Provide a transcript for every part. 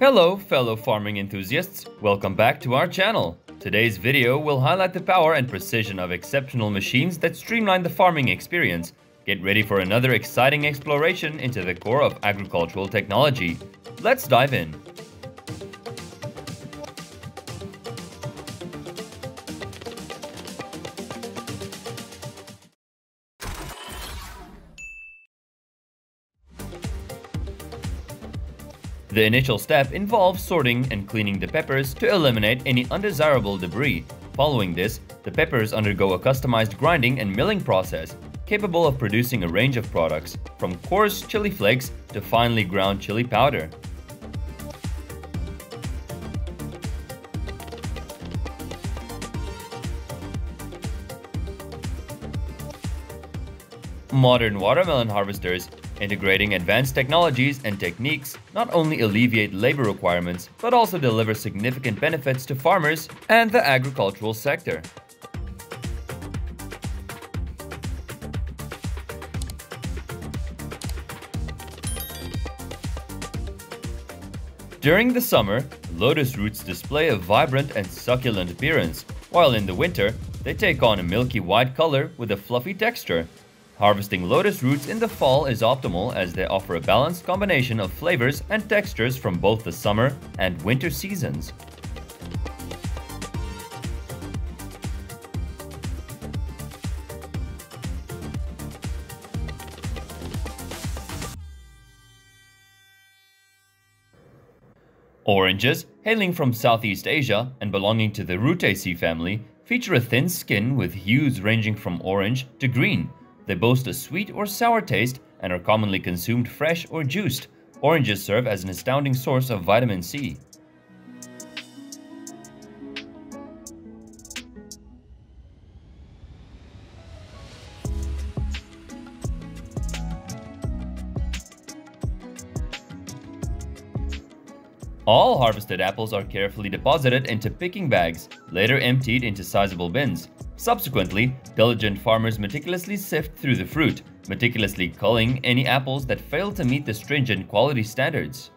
Hello fellow farming enthusiasts, welcome back to our channel. Today's video will highlight the power and precision of exceptional machines that streamline the farming experience. Get ready for another exciting exploration into the core of agricultural technology. Let's dive in. The initial step involves sorting and cleaning the peppers to eliminate any undesirable debris. Following this, the peppers undergo a customized grinding and milling process, capable of producing a range of products, from coarse chili flakes to finely ground chili powder. Modern watermelon harvesters Integrating advanced technologies and techniques not only alleviate labor requirements, but also deliver significant benefits to farmers and the agricultural sector. During the summer, lotus roots display a vibrant and succulent appearance, while in the winter, they take on a milky white color with a fluffy texture, Harvesting lotus roots in the fall is optimal as they offer a balanced combination of flavors and textures from both the summer and winter seasons. Oranges, hailing from Southeast Asia and belonging to the Rutaceae family, feature a thin skin with hues ranging from orange to green, they boast a sweet or sour taste and are commonly consumed fresh or juiced. Oranges serve as an astounding source of vitamin C. All harvested apples are carefully deposited into picking bags, later emptied into sizable bins. Subsequently, diligent farmers meticulously sift through the fruit, meticulously culling any apples that fail to meet the stringent quality standards.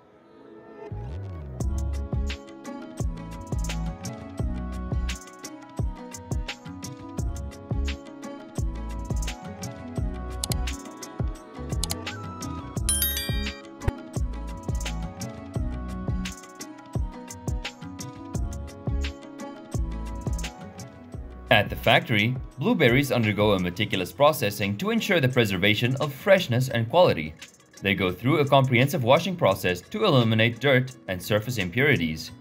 Factory, blueberries undergo a meticulous processing to ensure the preservation of freshness and quality. They go through a comprehensive washing process to eliminate dirt and surface impurities.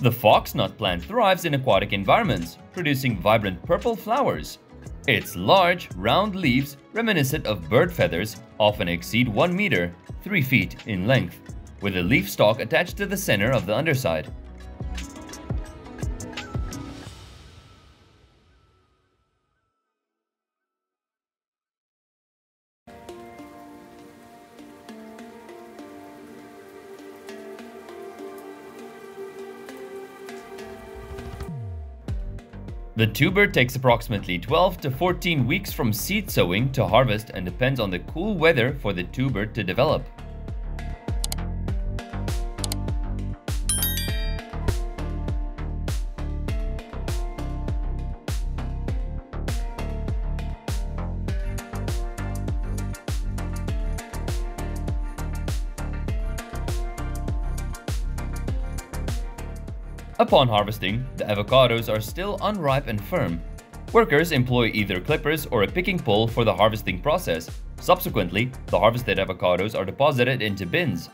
The foxnut plant thrives in aquatic environments, producing vibrant purple flowers. Its large, round leaves, reminiscent of bird feathers, often exceed 1 meter, 3 feet in length, with a leaf stalk attached to the center of the underside. The tuber takes approximately 12 to 14 weeks from seed sowing to harvest and depends on the cool weather for the tuber to develop. Upon harvesting, the avocados are still unripe and firm. Workers employ either clippers or a picking pole for the harvesting process. Subsequently, the harvested avocados are deposited into bins.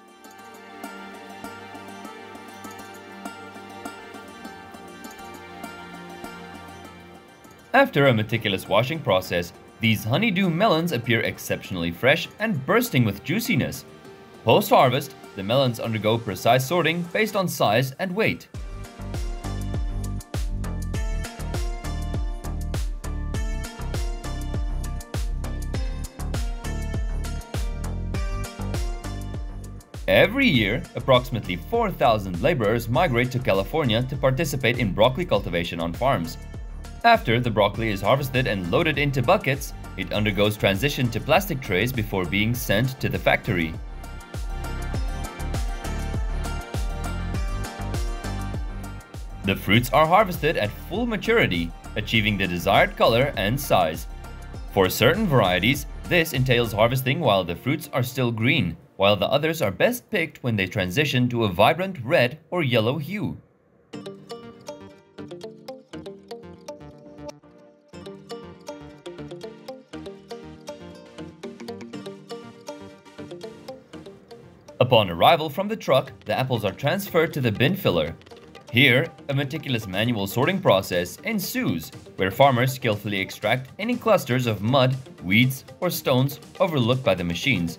After a meticulous washing process, these honeydew melons appear exceptionally fresh and bursting with juiciness. Post-harvest, the melons undergo precise sorting based on size and weight. Every year, approximately 4,000 laborers migrate to California to participate in broccoli cultivation on farms. After the broccoli is harvested and loaded into buckets, it undergoes transition to plastic trays before being sent to the factory. The fruits are harvested at full maturity, achieving the desired color and size. For certain varieties, this entails harvesting while the fruits are still green, while the others are best picked when they transition to a vibrant red or yellow hue. Upon arrival from the truck, the apples are transferred to the bin filler. Here, a meticulous manual sorting process ensues, where farmers skillfully extract any clusters of mud, weeds, or stones overlooked by the machines.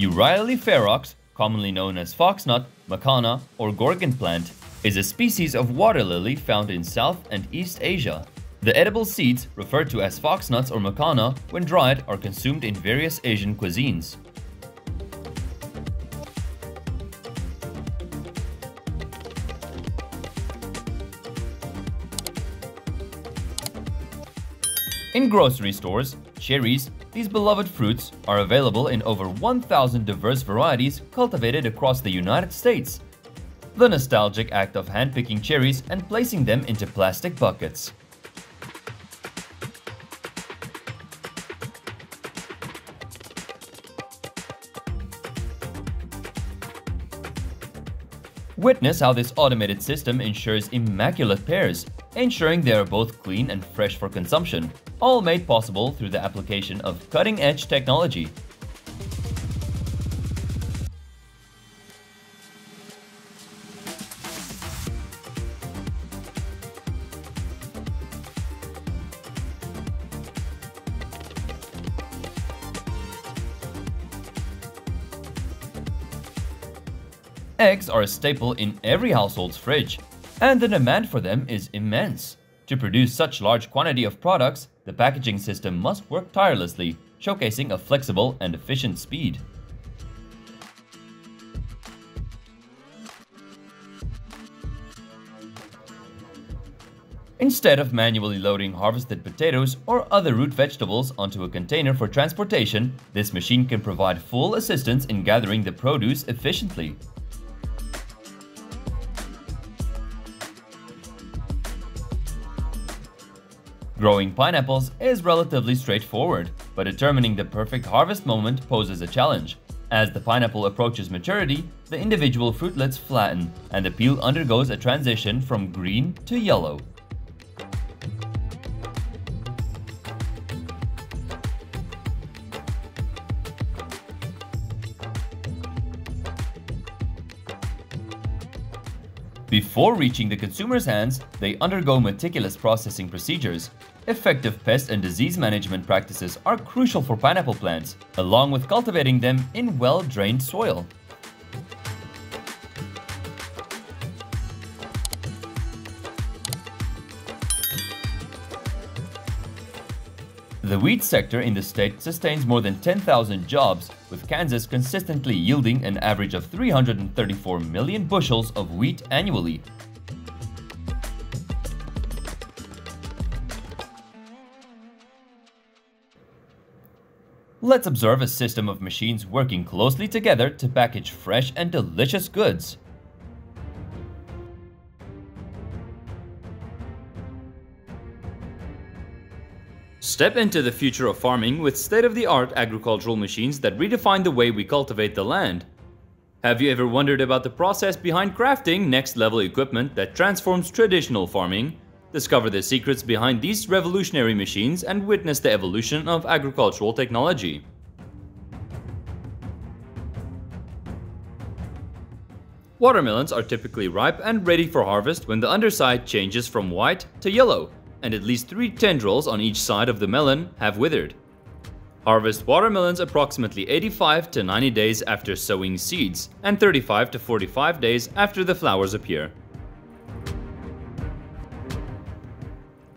Euryale ferox, commonly known as foxnut, makhana, or gorgon plant, is a species of water lily found in South and East Asia. The edible seeds, referred to as foxnuts or makhana, when dried are consumed in various Asian cuisines. In grocery stores, cherries, these beloved fruits, are available in over 1,000 diverse varieties cultivated across the United States. The nostalgic act of handpicking cherries and placing them into plastic buckets. Witness how this automated system ensures immaculate pears, ensuring they are both clean and fresh for consumption, all made possible through the application of cutting-edge technology. Eggs are a staple in every household's fridge, and the demand for them is immense. To produce such large quantity of products, the packaging system must work tirelessly, showcasing a flexible and efficient speed. Instead of manually loading harvested potatoes or other root vegetables onto a container for transportation, this machine can provide full assistance in gathering the produce efficiently. Growing pineapples is relatively straightforward, but determining the perfect harvest moment poses a challenge. As the pineapple approaches maturity, the individual fruitlets flatten, and the peel undergoes a transition from green to yellow. Before reaching the consumer's hands, they undergo meticulous processing procedures. Effective pest and disease management practices are crucial for pineapple plants, along with cultivating them in well-drained soil. The wheat sector in the state sustains more than 10,000 jobs, with Kansas consistently yielding an average of 334 million bushels of wheat annually. Let's observe a system of machines working closely together to package fresh and delicious goods. Step into the future of farming with state-of-the-art agricultural machines that redefine the way we cultivate the land. Have you ever wondered about the process behind crafting next-level equipment that transforms traditional farming? Discover the secrets behind these revolutionary machines and witness the evolution of agricultural technology. Watermelons are typically ripe and ready for harvest when the underside changes from white to yellow and at least three tendrils on each side of the melon have withered. Harvest watermelons approximately 85 to 90 days after sowing seeds and 35 to 45 days after the flowers appear.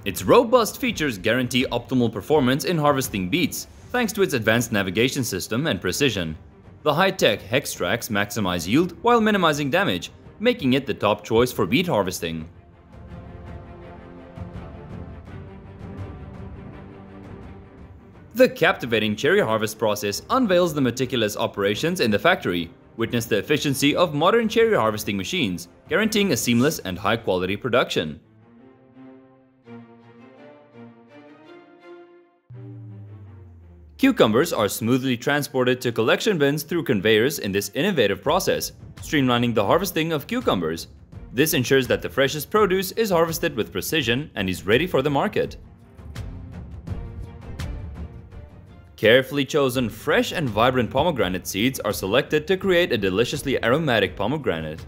Its robust features guarantee optimal performance in harvesting beets, thanks to its advanced navigation system and precision. The high-tech hex tracks maximize yield while minimizing damage, making it the top choice for beet harvesting. The captivating cherry harvest process unveils the meticulous operations in the factory. Witness the efficiency of modern cherry harvesting machines, guaranteeing a seamless and high-quality production. Cucumbers are smoothly transported to collection bins through conveyors in this innovative process, streamlining the harvesting of cucumbers. This ensures that the freshest produce is harvested with precision and is ready for the market. Carefully chosen fresh and vibrant pomegranate seeds are selected to create a deliciously aromatic pomegranate.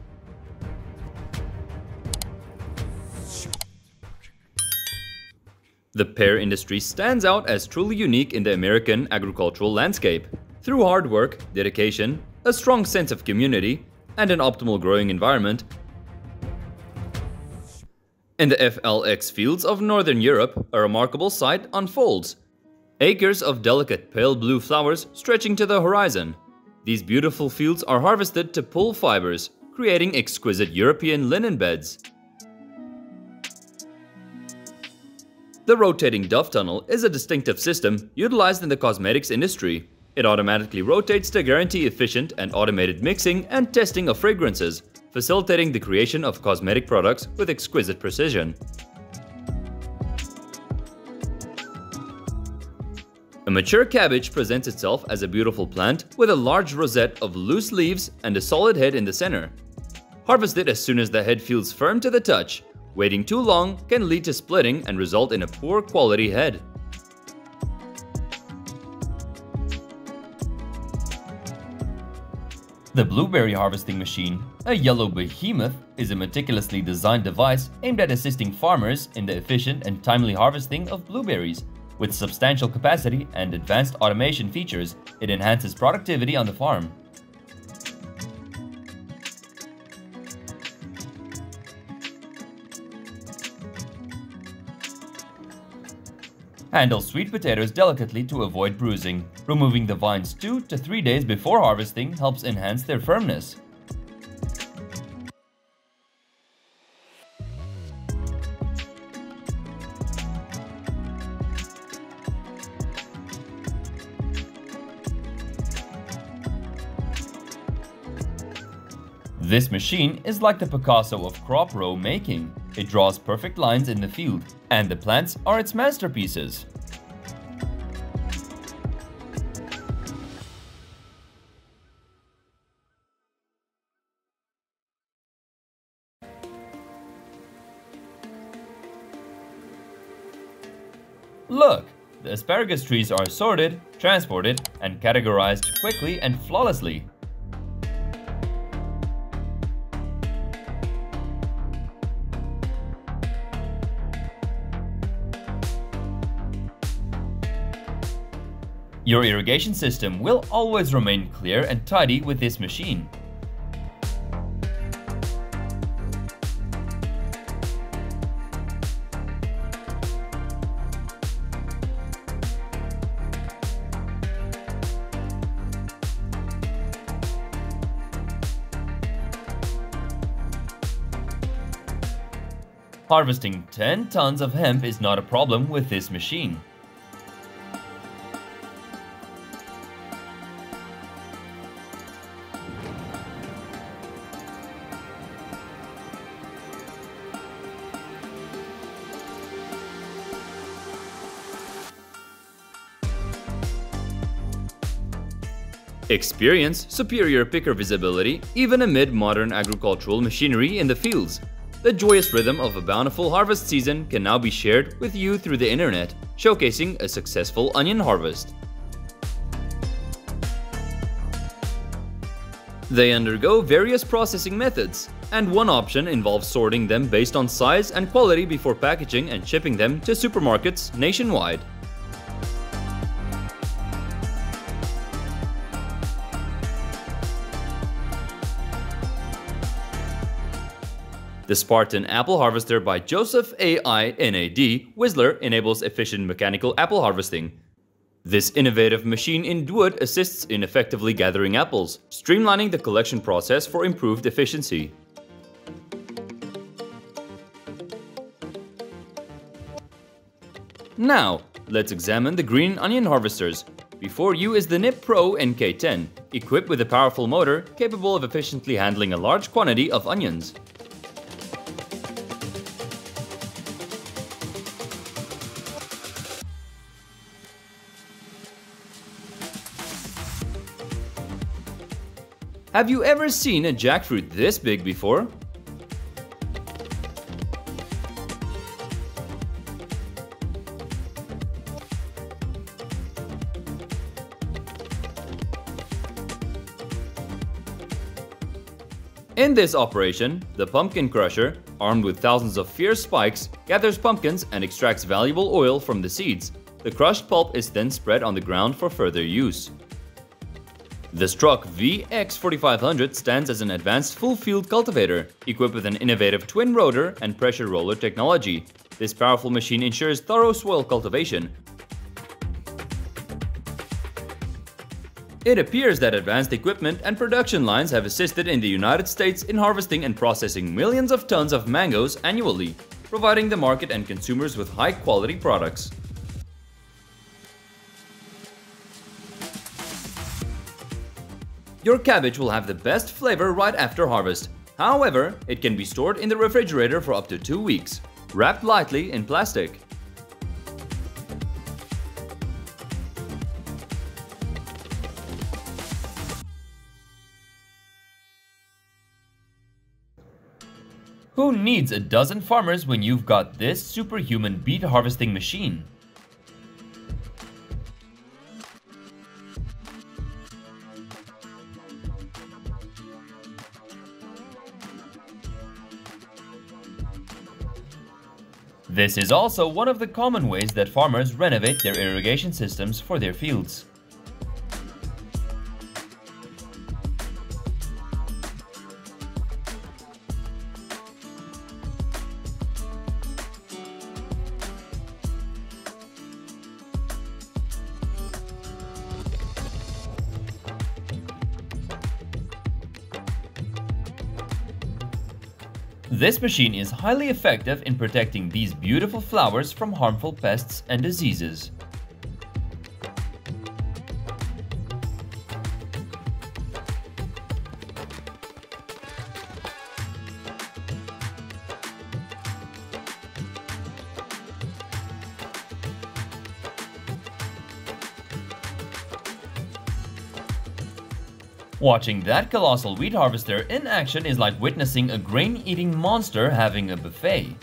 The pear industry stands out as truly unique in the American agricultural landscape. Through hard work, dedication, a strong sense of community, and an optimal growing environment, in the flax fields of Northern Europe, a remarkable sight unfolds Acres of delicate pale blue flowers stretching to the horizon. These beautiful fields are harvested to pull fibers, creating exquisite European linen beds. The rotating dove tunnel is a distinctive system utilized in the cosmetics industry. It automatically rotates to guarantee efficient and automated mixing and testing of fragrances, facilitating the creation of cosmetic products with exquisite precision. A mature cabbage presents itself as a beautiful plant with a large rosette of loose leaves and a solid head in the center. Harvest it as soon as the head feels firm to the touch. Waiting too long can lead to splitting and result in a poor quality head. The blueberry harvesting machine, a yellow behemoth, is a meticulously designed device aimed at assisting farmers in the efficient and timely harvesting of blueberries with substantial capacity and advanced automation features, it enhances productivity on the farm. Handle sweet potatoes delicately to avoid bruising. Removing the vines 2 to 3 days before harvesting helps enhance their firmness. This machine is like the Picasso of crop row making. It draws perfect lines in the field, and the plants are its masterpieces. Look! The asparagus trees are sorted, transported, and categorized quickly and flawlessly. Your irrigation system will always remain clear and tidy with this machine. Harvesting 10 tons of hemp is not a problem with this machine. Experience superior picker visibility even amid modern agricultural machinery in the fields. The joyous rhythm of a bountiful harvest season can now be shared with you through the internet, showcasing a successful onion harvest. They undergo various processing methods, and one option involves sorting them based on size and quality before packaging and shipping them to supermarkets nationwide. The Spartan Apple Harvester by Joseph A.I.N.A.D. Whistler enables efficient mechanical apple harvesting. This innovative machine in wood assists in effectively gathering apples, streamlining the collection process for improved efficiency. Now, let's examine the green onion harvesters. Before you is the Nip Pro NK10, equipped with a powerful motor capable of efficiently handling a large quantity of onions. Have you ever seen a jackfruit this big before? In this operation, the pumpkin crusher, armed with thousands of fierce spikes, gathers pumpkins and extracts valuable oil from the seeds. The crushed pulp is then spread on the ground for further use. The Struck VX4500 stands as an advanced full-field cultivator, equipped with an innovative twin-rotor and pressure roller technology. This powerful machine ensures thorough soil cultivation. It appears that advanced equipment and production lines have assisted in the United States in harvesting and processing millions of tons of mangoes annually, providing the market and consumers with high-quality products. Your cabbage will have the best flavor right after harvest. However, it can be stored in the refrigerator for up to 2 weeks, wrapped lightly in plastic. Who needs a dozen farmers when you've got this superhuman beet harvesting machine? This is also one of the common ways that farmers renovate their irrigation systems for their fields. This machine is highly effective in protecting these beautiful flowers from harmful pests and diseases. Watching that colossal wheat harvester in action is like witnessing a grain-eating monster having a buffet.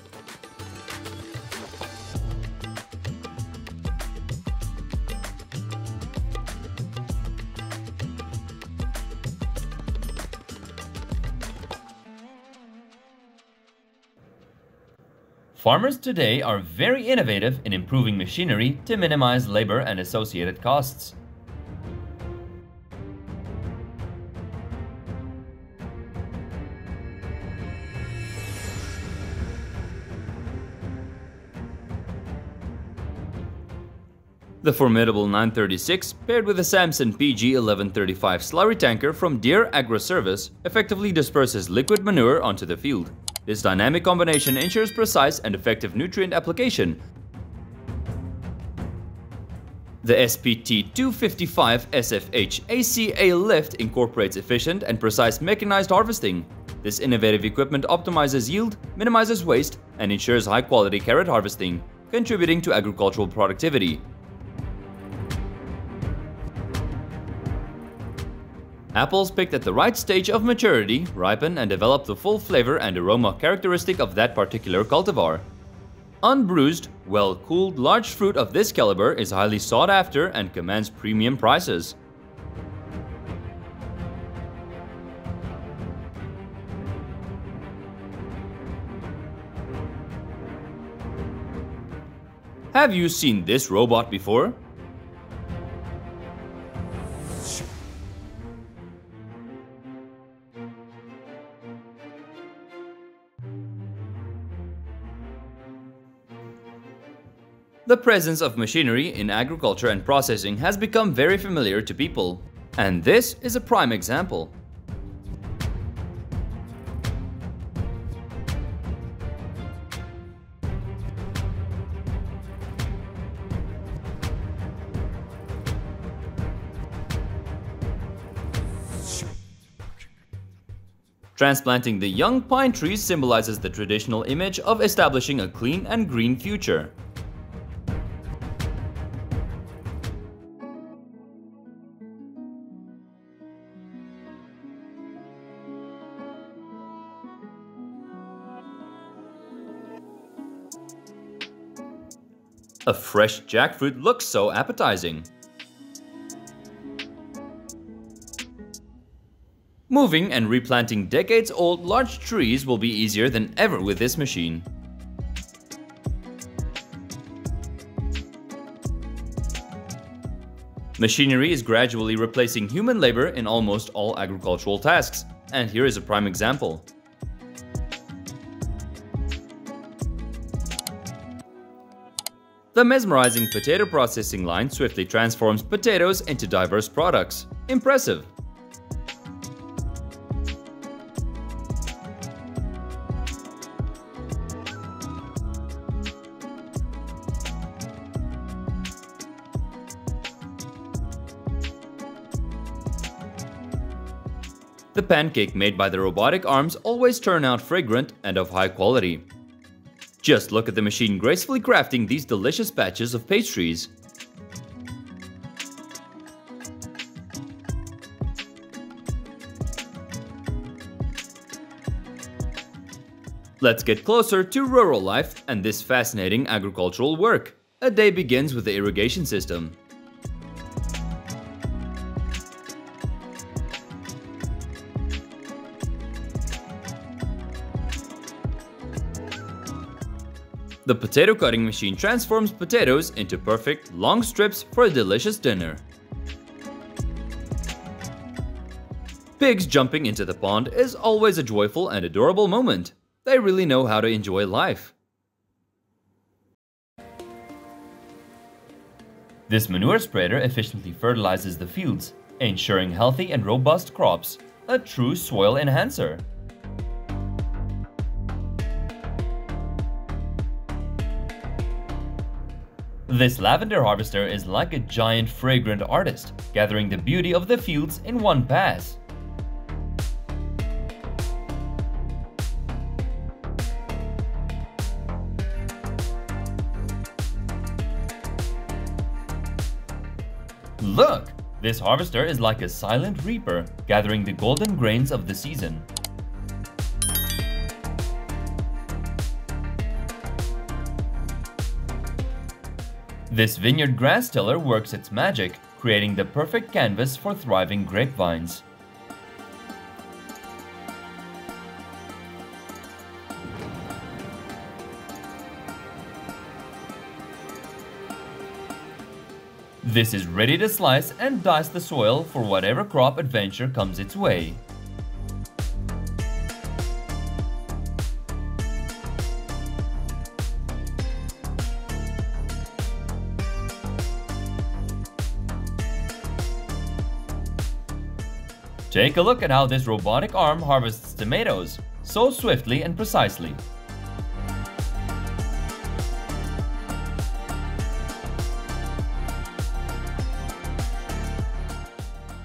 Farmers today are very innovative in improving machinery to minimize labor and associated costs. The formidable 936, paired with the Samson PG1135 slurry tanker from Deere Agro Service effectively disperses liquid manure onto the field. This dynamic combination ensures precise and effective nutrient application. The SPT255 SFH ASA lift incorporates efficient and precise mechanized harvesting. This innovative equipment optimizes yield, minimizes waste, and ensures high-quality carrot harvesting, contributing to agricultural productivity. Apples picked at the right stage of maturity ripen and develop the full flavor and aroma characteristic of that particular cultivar. Unbruised, well-cooled large fruit of this caliber is highly sought after and commands premium prices. Have you seen this robot before? The presence of machinery in agriculture and processing has become very familiar to people. And this is a prime example. Transplanting the young pine trees symbolizes the traditional image of establishing a clean and green future. A fresh jackfruit looks so appetizing. Moving and replanting decades-old large trees will be easier than ever with this machine. Machinery is gradually replacing human labor in almost all agricultural tasks, and here is a prime example. The mesmerizing potato processing line swiftly transforms potatoes into diverse products. Impressive! The pancake made by the robotic arms always turn out fragrant and of high quality. Just look at the machine gracefully crafting these delicious batches of pastries. Let's get closer to rural life and this fascinating agricultural work. A day begins with the irrigation system. The potato cutting machine transforms potatoes into perfect, long strips for a delicious dinner. Pigs jumping into the pond is always a joyful and adorable moment. They really know how to enjoy life. This manure spreader efficiently fertilizes the fields, ensuring healthy and robust crops, a true soil enhancer. This lavender harvester is like a giant fragrant artist, gathering the beauty of the fields in one pass. Look! This harvester is like a silent reaper, gathering the golden grains of the season. This vineyard grass tiller works its magic, creating the perfect canvas for thriving grapevines. This is ready to slice and dice the soil for whatever crop adventure comes its way. Take a look at how this robotic arm harvests tomatoes, so swiftly and precisely.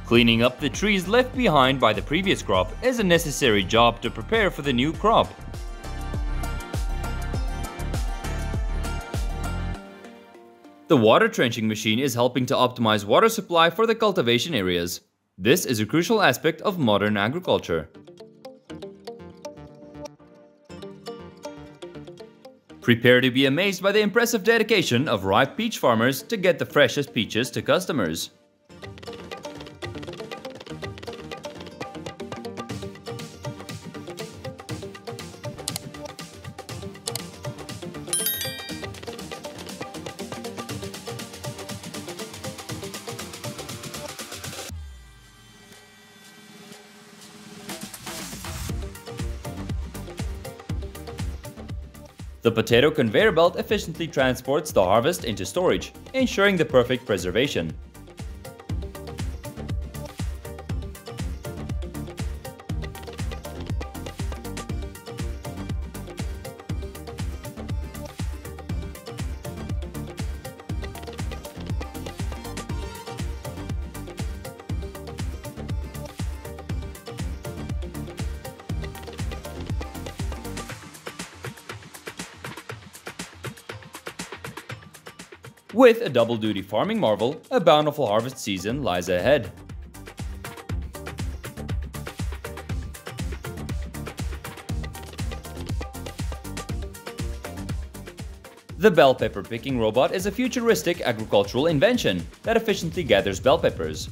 Cleaning up the trees left behind by the previous crop is a necessary job to prepare for the new crop. The water trenching machine is helping to optimize water supply for the cultivation areas. This is a crucial aspect of modern agriculture. Prepare to be amazed by the impressive dedication of ripe peach farmers to get the freshest peaches to customers. The potato conveyor belt efficiently transports the harvest into storage, ensuring the perfect preservation. With a double-duty farming marvel, a bountiful harvest season lies ahead. The bell pepper picking robot is a futuristic agricultural invention that efficiently gathers bell peppers.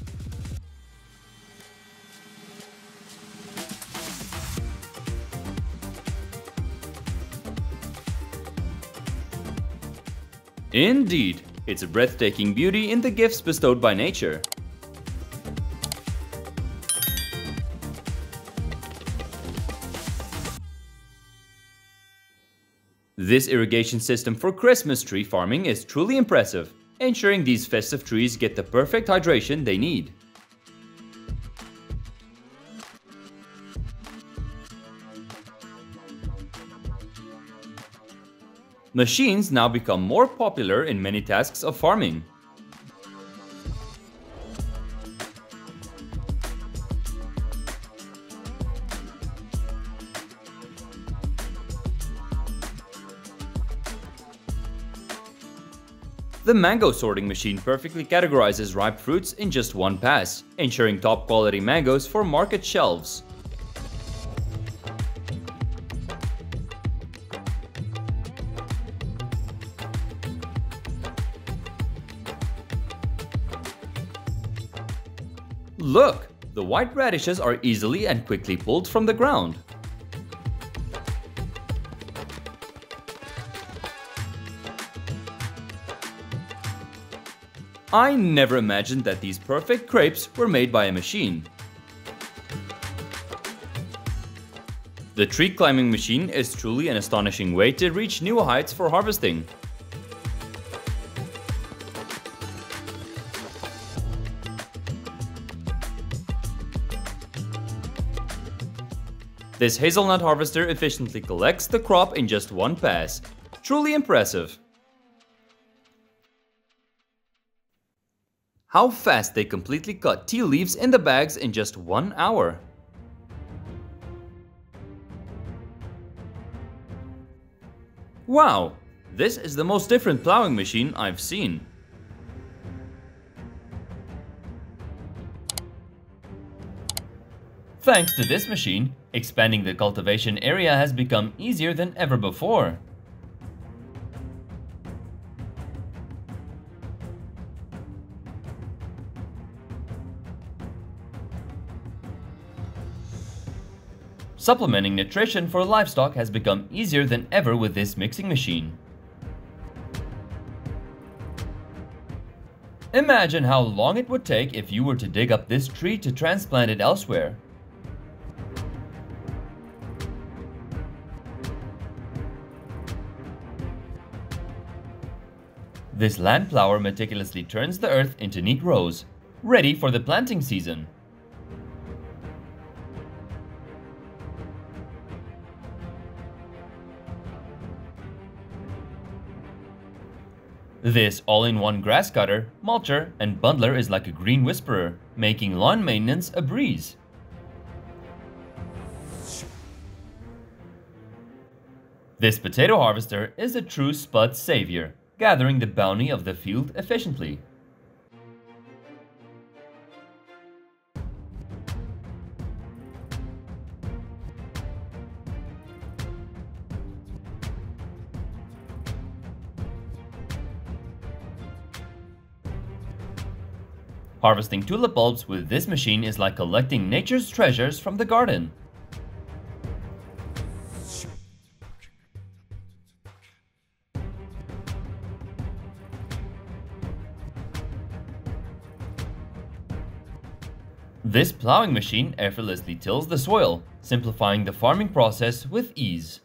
Indeed, it's a breathtaking beauty in the gifts bestowed by nature. This irrigation system for Christmas tree farming is truly impressive, ensuring these festive trees get the perfect hydration they need. Machines now become more popular in many tasks of farming. The mango sorting machine perfectly categorizes ripe fruits in just one pass, ensuring top quality mangoes for market shelves. White radishes are easily and quickly pulled from the ground. I never imagined that these perfect crepes were made by a machine. The tree climbing machine is truly an astonishing way to reach new heights for harvesting. This hazelnut harvester efficiently collects the crop in just one pass. Truly impressive. How fast they completely cut tea leaves in the bags in just one hour. Wow, this is the most different plowing machine I've seen. Thanks to this machine, expanding the cultivation area has become easier than ever before. Supplementing nutrition for livestock has become easier than ever with this mixing machine. Imagine how long it would take if you were to dig up this tree to transplant it elsewhere. This land plower meticulously turns the earth into neat rows, ready for the planting season. This all-in-one grass cutter, mulcher, and bundler is like a green whisperer, making lawn maintenance a breeze. This potato harvester is a true spud savior, gathering the bounty of the field efficiently. Harvesting tulip bulbs with this machine is like collecting nature's treasures from the garden. This plowing machine effortlessly tills the soil, simplifying the farming process with ease.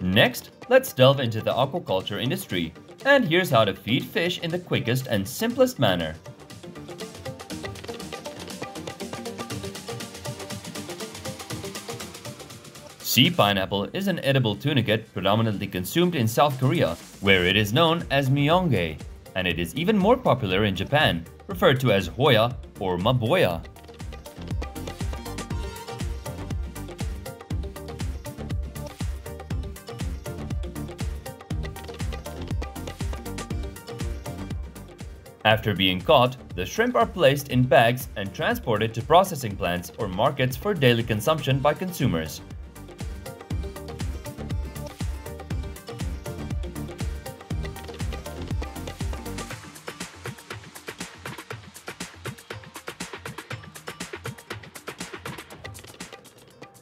Next, let's delve into the aquaculture industry, and here's how to feed fish in the quickest and simplest manner. Sea pineapple is an edible tunicate predominantly consumed in South Korea, where it is known as myeonggae, and it is even more popular in Japan, referred to as hoya or maboya. After being caught, the shrimp are placed in bags and transported to processing plants or markets for daily consumption by consumers.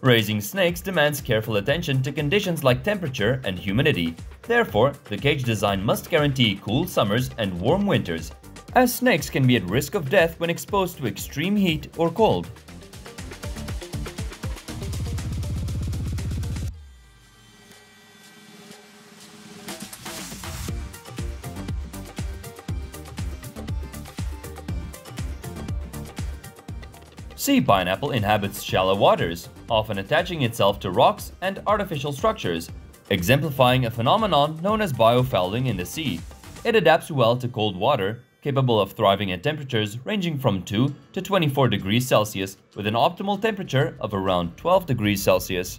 Raising snakes demands careful attention to conditions like temperature and humidity. Therefore, the cage design must guarantee cool summers and warm winters, as snakes can be at risk of death when exposed to extreme heat or cold. Sea pineapple inhabits shallow waters, often attaching itself to rocks and artificial structures, exemplifying a phenomenon known as biofouling in the sea. It adapts well to cold water, capable of thriving at temperatures ranging from 2 to 24 degrees Celsius with an optimal temperature of around 12 degrees Celsius.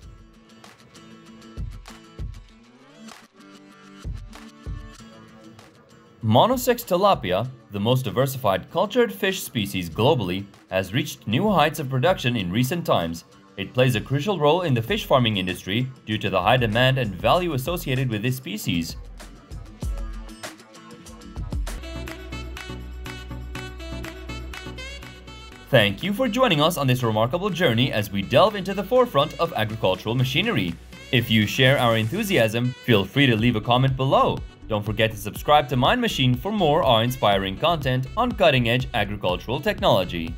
Monosex tilapia, the most diversified cultured fish species globally, has reached new heights of production in recent times. It plays a crucial role in the fish farming industry due to the high demand and value associated with this species. Thank you for joining us on this remarkable journey as we delve into the forefront of agricultural machinery. If you share our enthusiasm, feel free to leave a comment below. Don't forget to subscribe to Mind Machine for more awe-inspiring content on cutting-edge agricultural technology.